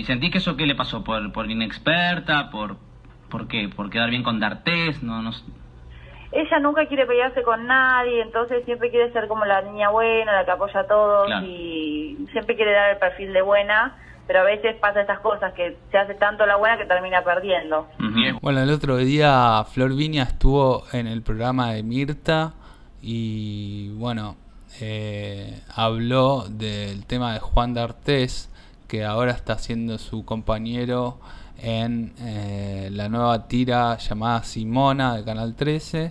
¿y sentís que eso qué le pasó? ¿Por, por inexperta? ¿Por, por qué? ¿Por quedar bien con D'Artés? No, no, ella nunca quiere pelearse con nadie, entonces siempre quiere ser como la niña buena, la que apoya a todos y siempre quiere dar el perfil de buena, pero a veces pasa estas cosas que se hace tanto la buena que termina perdiendo. Bueno, el otro día Flor Viña estuvo en el programa de Mirta y bueno, eh, habló del tema de Juan D'Artés, que ahora está siendo su compañero en eh, la nueva tira llamada Simona de Canal 13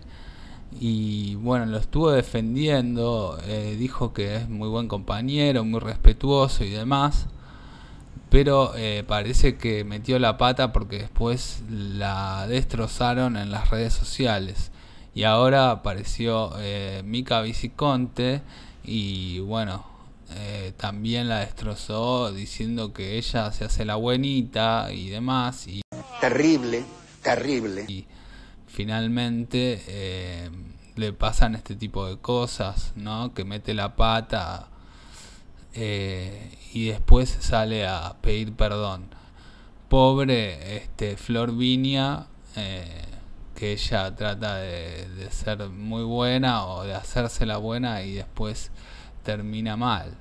y bueno, lo estuvo defendiendo, eh, dijo que es muy buen compañero, muy respetuoso y demás, pero eh, parece que metió la pata porque después la destrozaron en las redes sociales. Y ahora apareció Mica Viciconte y bueno, eh, también la destrozó diciendo que ella se hace la buenita y demás. Y, terrible, terrible. Y finalmente eh, le pasan este tipo de cosas, ¿no? Que mete la pata eh, y después sale a pedir perdón. Pobre este, Flor Viña, que ella trata de, de ser muy buena o de hacerse la buena y después termina mal.